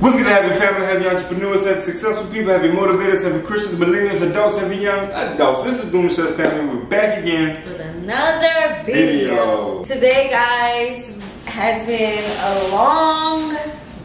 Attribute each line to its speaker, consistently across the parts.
Speaker 1: What's gonna happen, family? Happy entrepreneurs, happy successful people, happy motivators, happy Christians, millennials, adults, happy young adults. This is Demouchet Family. We're back again
Speaker 2: with another video.
Speaker 1: Video.
Speaker 2: Today, guys, has been a long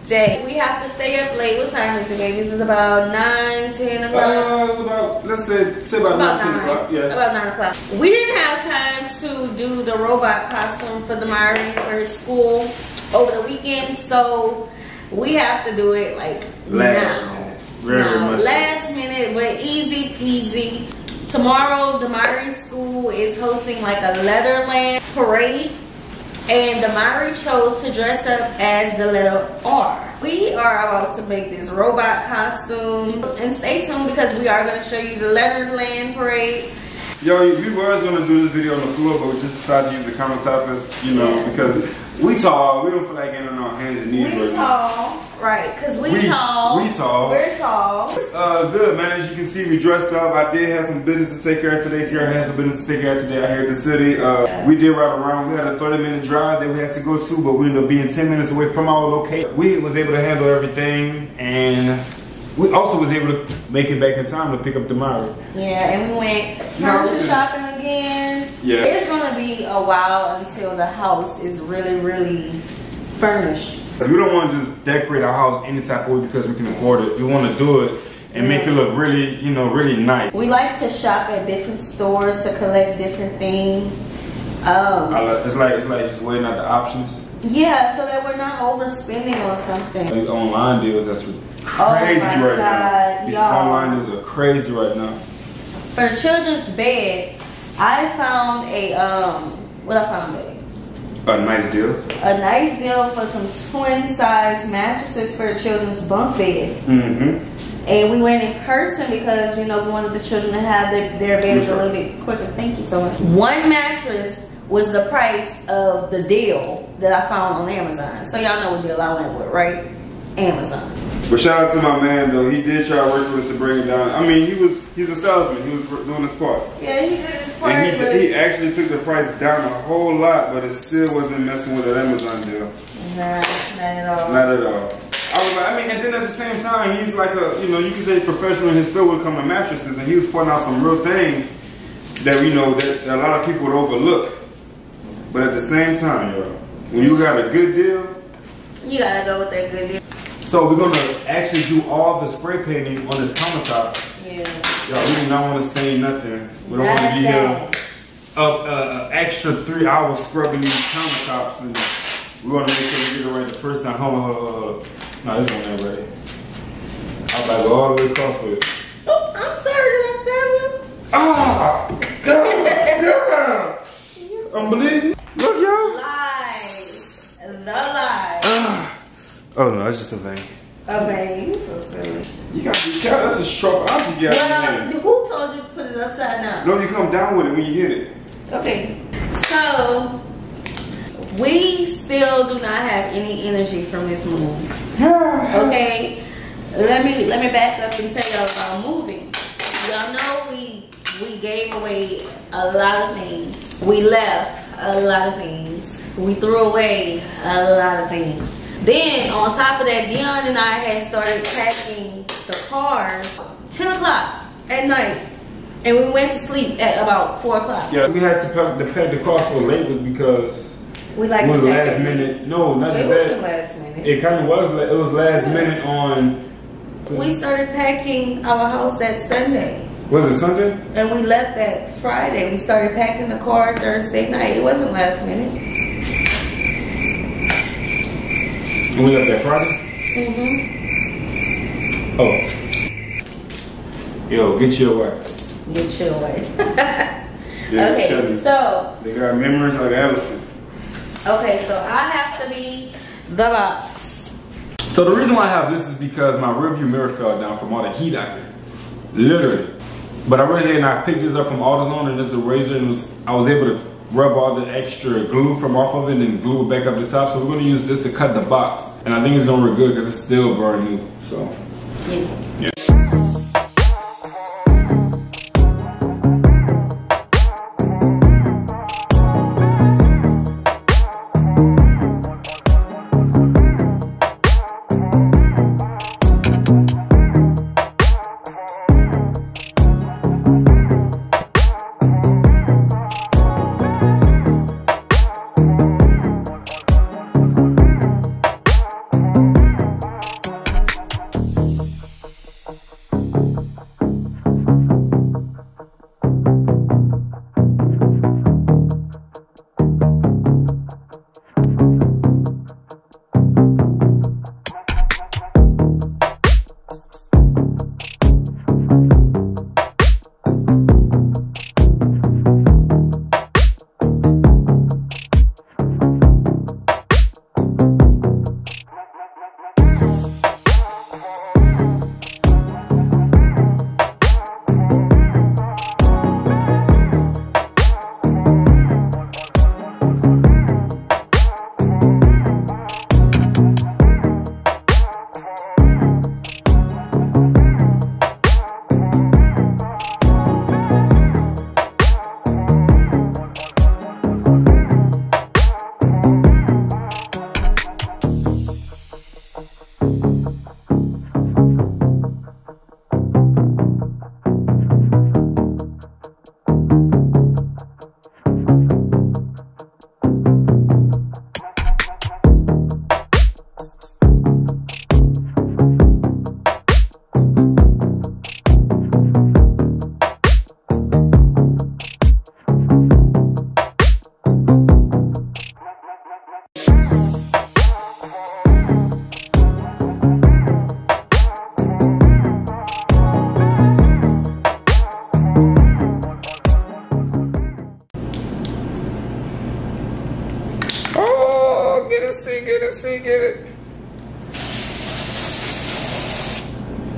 Speaker 2: day. We have to stay up late. What time is it, baby? Is it about 9, 10 o'clock?
Speaker 1: Uh, it's about let's say say about,
Speaker 2: about
Speaker 1: 9, 10 o'clock. Yeah.
Speaker 2: About nine o'clock. We didn't have time to do the robot costume for Demyrie for his school over the weekend, so we have to do it like
Speaker 1: Last
Speaker 2: now.
Speaker 1: minute. Very
Speaker 2: now,
Speaker 1: much so.
Speaker 2: last minute, but easy peasy. Tomorrow, Demyrie school is hosting like a Letterland parade. And Demyrie chose to dress up as the letter R. We are about to make this robot costume. And stay tuned because we are going to show you the Letterland parade.
Speaker 1: Yo, we were gonna do this video on the floor, but we just decided to use the countertop as you know
Speaker 2: Yeah.
Speaker 1: because we tall. We don't feel like getting on our hands and knees
Speaker 2: We
Speaker 1: right now.
Speaker 2: tall. Right, because we,
Speaker 1: We-
Speaker 2: tall.
Speaker 1: we tall.
Speaker 2: We're tall.
Speaker 1: Uh, good man. As you can see, we dressed up. I did have some business to take care of today. Sierra had some business to take care of today out here at the city. Uh, we did ride around. We had a 30 minute drive that we had to go to, but we ended up being 10 minutes away from our location. We was able to handle everything, and we also was able to make it back in time to pick up Demyrie.
Speaker 2: Yeah, and we went furniture
Speaker 1: didn't.
Speaker 2: shopping again.
Speaker 1: Yeah.
Speaker 2: It's gonna be a while until the house is really, really furnished.
Speaker 1: We don't want to just decorate our house any type of way because we can afford it. We want to do it and make it look really, you know, really nice.
Speaker 2: We like to shop at different stores to collect different things. Um,
Speaker 1: I like, it's like it's like just weighing out the options.
Speaker 2: yeah, so that we're not overspending on something.
Speaker 1: These online deals that's crazy
Speaker 2: Oh
Speaker 1: right now.
Speaker 2: God,
Speaker 1: These
Speaker 2: y'all.
Speaker 1: are crazy right now.
Speaker 2: For the children's bed, I found a um, what I found, baby?
Speaker 1: A nice deal.
Speaker 2: A nice deal for some twin size mattresses for a children's bunk bed.
Speaker 1: Mm-hmm.
Speaker 2: And we went in person because, you know, we wanted the children to have their, their beds a little bit quicker. Thank you so much. One mattress was the price of the deal that I found on Amazon. So y'all know what deal I went with, right? Amazon.
Speaker 1: But shout out to my man though. He did try to work with us to bring it down. I mean, he was he's a salesman. He was doing his part.
Speaker 2: Yeah, he did his part,
Speaker 1: And
Speaker 2: but
Speaker 1: he, he actually took the price down a whole lot, but it still wasn't messing with that Amazon deal.
Speaker 2: nah, not at all.
Speaker 1: Not at all. I was like, I mean, and then at the same time, he's like a, you know, you can say professional in his field when it comes to mattresses, and he was pointing out some real things that, you know, that a lot of people would overlook. But at the same time, yo, when you got a good deal,
Speaker 2: You gotta go with that good deal.
Speaker 1: So we're gonna actually do all the spray painting on this countertop.
Speaker 2: Yeah.
Speaker 1: Y'all, we do not want to stain nothing. We don't want to be here up uh, extra three hours scrubbing these countertops, and we want to make sure we get it right the first time. Hold on, hold on, hold on. No, this one ain't ready. I was like, go all the way across with it.
Speaker 2: Oh, I'm sorry, did I stab
Speaker 1: Ah! God! God! I'm bleeding. Look, y'all.
Speaker 2: stab you? Lies. The lies.
Speaker 1: Ah. Oh no, that's just a vein.
Speaker 2: A vein. So silly.
Speaker 1: You gotta be careful. That's a sharp object you got in your
Speaker 2: Well,
Speaker 1: hand.
Speaker 2: who told you to put it upside down?
Speaker 1: No, you come down with it when you hit it.
Speaker 2: Okay. So we still do not have any energy from this move. Okay. Let me let me back up and tell y'all about moving. Y'all know we we gave away a lot of things. We left a lot of things. We threw away a lot of things. Then on top of that, Dion and I had started packing the car 10 o'clock at night. And we went to sleep at about 4 o'clock.
Speaker 1: Yeah, we had to pack the pack the car so late was because
Speaker 2: We like
Speaker 1: it was
Speaker 2: to pack
Speaker 1: last
Speaker 2: it.
Speaker 1: minute. No, not
Speaker 2: It
Speaker 1: just
Speaker 2: wasn't
Speaker 1: that.
Speaker 2: last minute.
Speaker 1: It kind of was. la- It was last minute on.
Speaker 2: We started packing our house that Sunday.
Speaker 1: Was it Sunday?
Speaker 2: And we left that Friday. We started packing the car Thursday night. It wasn't last minute.
Speaker 1: And we left that Friday.
Speaker 2: Mm-hmm.
Speaker 1: Oh. Yo, get your wife.
Speaker 2: Get your.
Speaker 1: Yeah,
Speaker 2: okay, so
Speaker 1: They got memories like an elephant.
Speaker 2: okay, so I have to be the box.
Speaker 1: So the reason why I have this is because my rearview mirror fell down from all the heat out here. Literally. But I went ahead and I picked this up from AutoZone and this is a razor and was, I was able to rub all the extra glue from off of it and glue it back up the top. So we're gonna use this to cut the box. And I think it's gonna look good because it's still brand new. So
Speaker 2: Yeah.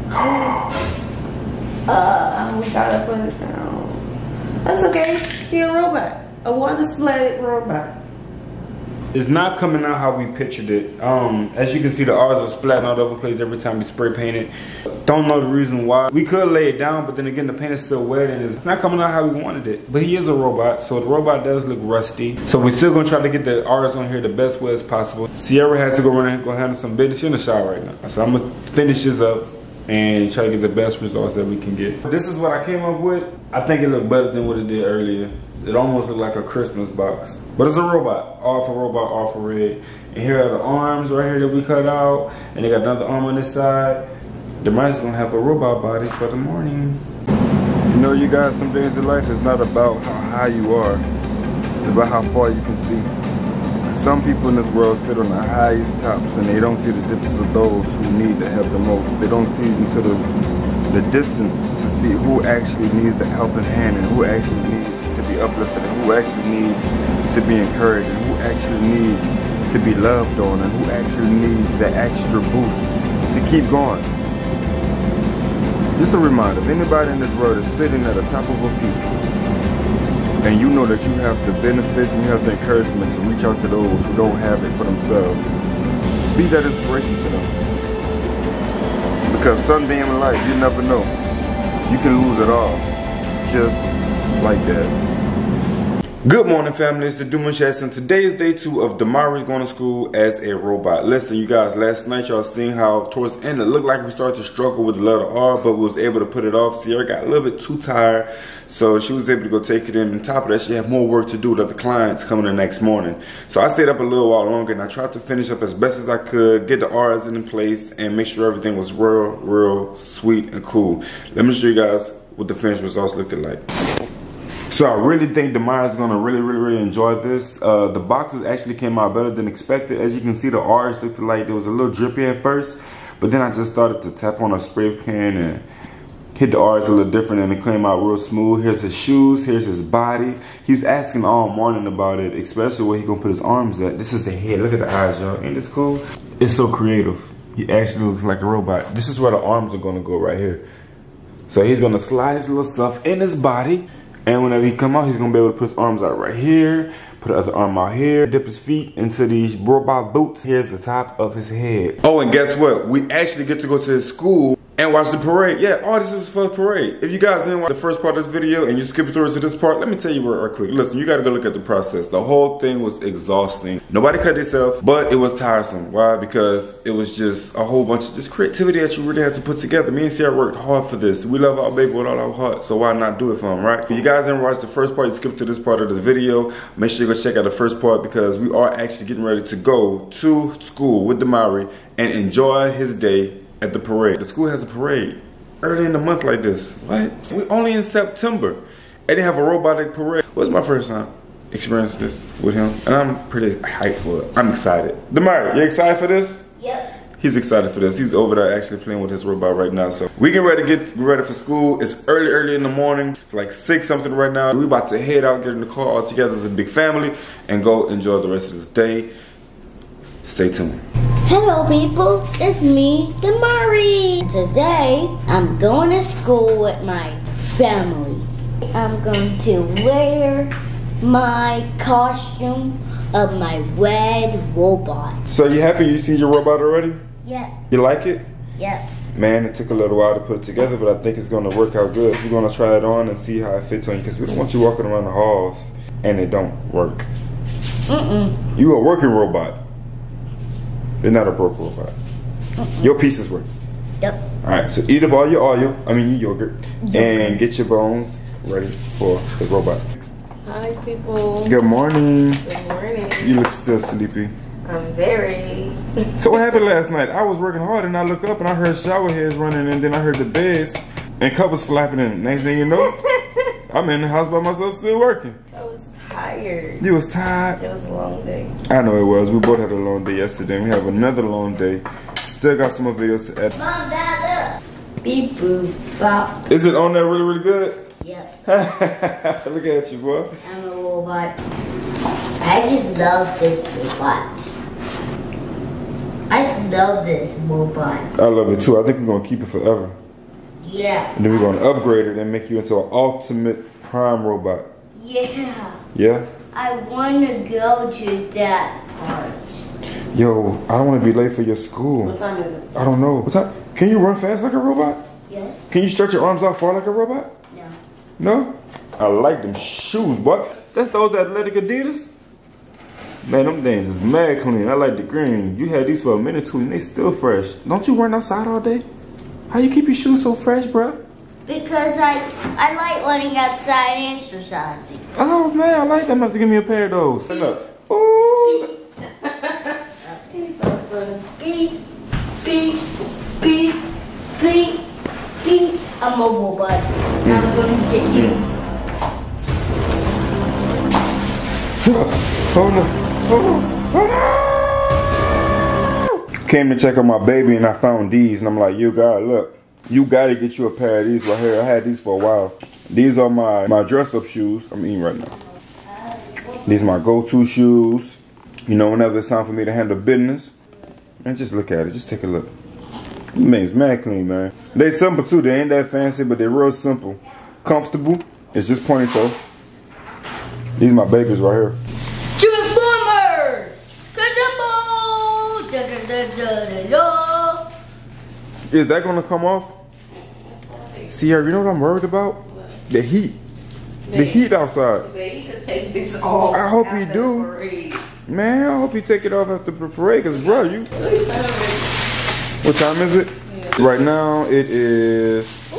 Speaker 2: Uh, we gotta put it down. That's okay. He a robot. A one-display robot.
Speaker 1: It's not coming out how we pictured it. Um, as you can see, the R's are splatting all over the place every time we spray paint it. Don't know the reason why. We could lay it down, but then again, the paint is still wet and it's not coming out how we wanted it. But he is a robot, so the robot does look rusty. So we're still gonna try to get the R's on here the best way as possible. Sierra had to go run and go handle some business. In the shower right now. So I'm gonna finish this up and try to get the best results that we can get. This is what I came up with. I think it looked better than what it did earlier. It almost looked like a Christmas box. But it's a robot. All for robot, all for red. And here are the arms right here that we cut out. And they got another arm on this side. The mice gonna have a robot body for the morning.
Speaker 3: You know, you guys, some days in life is not about how high you are. It's about how far you can see. Some people in this world sit on the highest tops and they don't see the difference of those who need the help the most. They don't see into the, the distance to see who actually needs the helping hand and who actually needs uplifted and who actually needs to be encouraged and who actually needs to be loved on and who actually needs that extra boost to keep going. Just a reminder, if anybody in this world is sitting at the top of a peak and you know that you have the benefits and you have the encouragement to reach out to those who don't have it for themselves, be that inspiration to them. Because someday in life, you never know. You can lose it all. Just like that.
Speaker 1: Good morning, family. It's the Doom and today is day two of Demyrie going to school as a robot. Listen, you guys, last night y'all seen how towards the end it looked like we started to struggle with the letter R, but was able to put it off. Sierra got a little bit too tired, so she was able to go take it in. On top of that, she had more work to do with other clients coming the next morning. So I stayed up a little while longer, and I tried to finish up as best as I could, get the R's in place, and make sure everything was real, real sweet and cool. Let me show you guys what the finished results looked like. So I really think Demar is gonna really, really, really enjoy this. Uh, the boxes actually came out better than expected. As you can see, the R's looked like it was a little drippy at first, but then I just started to tap on a spray can and hit the R's a little different and it came out real smooth. Here's his shoes, here's his body. He was asking all morning about it, especially where he gonna put his arms at. This is the head, look at the eyes, y'all. Ain't this cool? It's so creative. He actually looks like a robot. This is where the arms are gonna go right here. So he's gonna slide his little stuff in his body and whenever he come out, he's gonna be able to put his arms out right here, put the other arm out here, dip his feet into these robot boots. Here's the top of his head. Oh, and guess what? We actually get to go to his school and watch the parade. Yeah, all this is for the parade. If you guys didn't watch the first part of this video and you skip through to this part, let me tell you real quick. Listen, you gotta go look at the process. The whole thing was exhausting. Nobody cut themselves, but it was tiresome. Why? Because it was just a whole bunch of just creativity that you really had to put together. Me and Sierra worked hard for this. We love our baby with all our heart, so why not do it for him, right? If you guys didn't watch the first part, you skip to this part of the video. Make sure you go check out the first part because we are actually getting ready to go to school with Demyrie and enjoy his day at the parade. The school has a parade early in the month like this. What? We only in September. And they have a robotic parade. What's my first time experiencing this with him? And I'm pretty hyped for it. I'm excited. Demyrie, you excited for this?
Speaker 2: Yep.
Speaker 1: He's excited for this. He's over there actually playing with his robot right now. So we get ready to get ready for school. It's early, early in the morning. It's like six something right now. We about to head out, get in the car all together as a big family, and go enjoy the rest of this day. Stay tuned.
Speaker 4: Hello people, it's me, Demyrie. Today, I'm going to school with my family. I'm going to wear my costume of my red robot.
Speaker 1: So you happy you see your robot already?
Speaker 4: Yeah,
Speaker 1: You like it?
Speaker 4: yeah.
Speaker 1: Man, it took a little while to put it together, but I think it's gonna work out good. We're gonna try it on and see how it fits on you, because we don't want you walking around the halls and it don't work.
Speaker 4: Mm-mm.
Speaker 1: You a working robot. They're not a broke robot. Your pieces work.
Speaker 4: Yep.
Speaker 1: Alright, so eat up all your oil, I mean your yogurt, and get your bones ready for the robot.
Speaker 2: Hi, people.
Speaker 1: Good morning.
Speaker 2: Good morning.
Speaker 1: You look still sleepy.
Speaker 2: I'm very.
Speaker 1: So what happened last night? I was working hard and I look up and I heard shower heads running and then I heard the beds and covers flapping and next thing you know, I'm in the house by myself still working.
Speaker 2: I was tired.
Speaker 1: You was tired.
Speaker 2: It was a long day.
Speaker 1: I know it was. We both had a long day yesterday and we have another long day. Still got some more videos to edit.
Speaker 4: Mom, Dad, look. Beep, boop, bop.
Speaker 1: Is it on there really, really good?
Speaker 4: Yep,
Speaker 1: look at you, boy.
Speaker 4: I'm a robot. I just love this robot. I just love this robot.
Speaker 1: I love it too. I think we're gonna keep it forever.
Speaker 4: Yeah.
Speaker 1: And then we're gonna upgrade it and make you into an ultimate prime robot.
Speaker 4: Yeah.
Speaker 1: Yeah?
Speaker 4: I want to go to that part.
Speaker 1: Yo, I don't wanna be late for your school.
Speaker 2: What time is it?
Speaker 1: I don't know. What time? Can you run fast like a robot?
Speaker 4: Yes?
Speaker 1: Can you stretch your arms out far like a robot?
Speaker 4: No.
Speaker 1: No? I like them shoes, boy. That's those athletic Adidas? Man, them things is mad clean. I like the green. You had these for a minute too and they still fresh. Don't you run outside all day? How you keep your shoes so fresh, bruh?
Speaker 4: Because I I like running outside and exercising.
Speaker 1: Oh man, I like that. I'm gonna have to give me a pair of those. Stand up. Ooh.
Speaker 2: He's so funny.
Speaker 4: Beep, beep, beep, beep, beep. I'm a robot. I'm gonna get you.
Speaker 1: Oh no. Oh, oh no. Came to check on my baby and I found these and I'm like, you gotta look. You gotta get you a pair of these right here. I had these for a while. These are my, my dress up shoes. I'm eating right now. These are my go-to shoes. You know, whenever it's time for me to handle business. And just look at it. Just take a look. Man's mad clean, man. They simple too. They ain't that fancy, but they're real simple. Comfortable. It's just pointy toe. These my babies right here. Is that gonna come off? Sierra, you know what I'm worried about? The heat. The heat outside.
Speaker 2: Babe, you can take this off.
Speaker 1: I hope you do.
Speaker 2: parade.
Speaker 1: Man, I hope you take it off after the parade, cause bro, you. What time is it? Right now it is.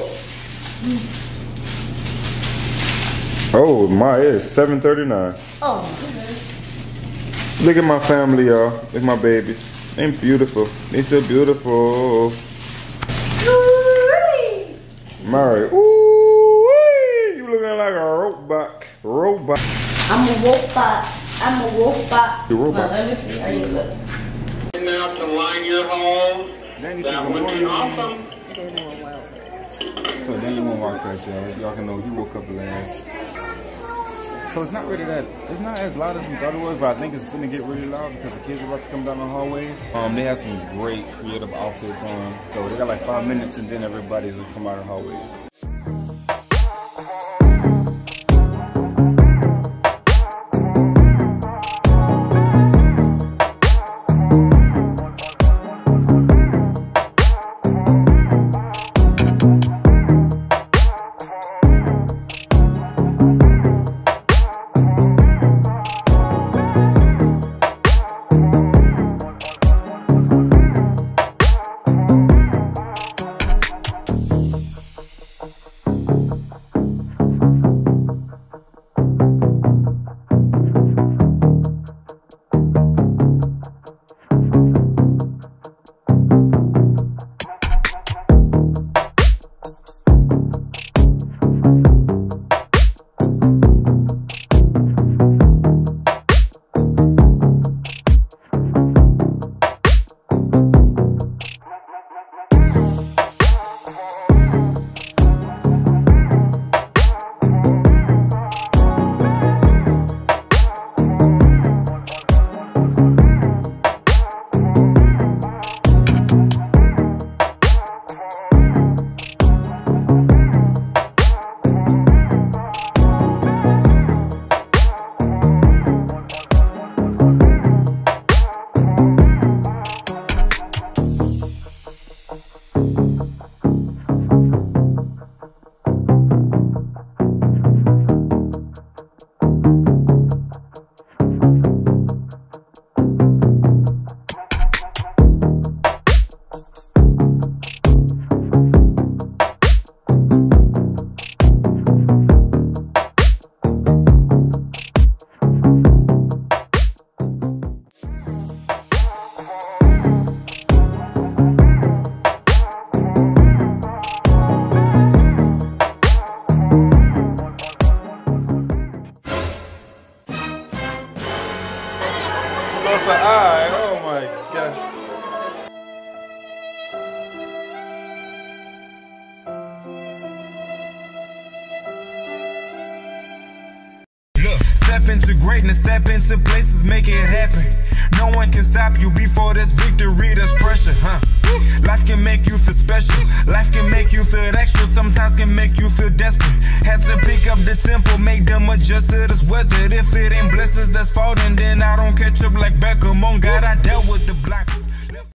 Speaker 1: Oh my, it's 7:39.
Speaker 4: Oh,
Speaker 1: Look at my family, y'all. Look at my babies. They're beautiful. They so beautiful. Mary, ooh, you looking like a robot. Robot.
Speaker 4: I'm a robot. I'm a robot.
Speaker 1: You
Speaker 2: Come on,
Speaker 1: robot.
Speaker 2: let me see how you look.
Speaker 5: now to line your holes.
Speaker 1: Nanny
Speaker 5: That
Speaker 1: said,
Speaker 5: would be
Speaker 1: "Good
Speaker 5: awesome.
Speaker 1: So Danny won't walk us, y'all. As y'all can know, he woke up last. So it's not really that, it's not as loud as we thought it was, but I think it's gonna get really loud because the kids are about to come down the hallways. Um, they have some great creative outfits on. So they got like five minutes and then everybody's gonna come out of the hallways. Alright, go. Step into greatness, step into places, make it stop you before this victory, that's pressure, huh? Life can make you feel special. Life can make you feel extra. Sometimes can make you feel desperate. Had to pick up the tempo, make them adjust to this weather. If it ain't blessings that's falling, then I don't catch up like Beckham. On God, I dealt with the blockers.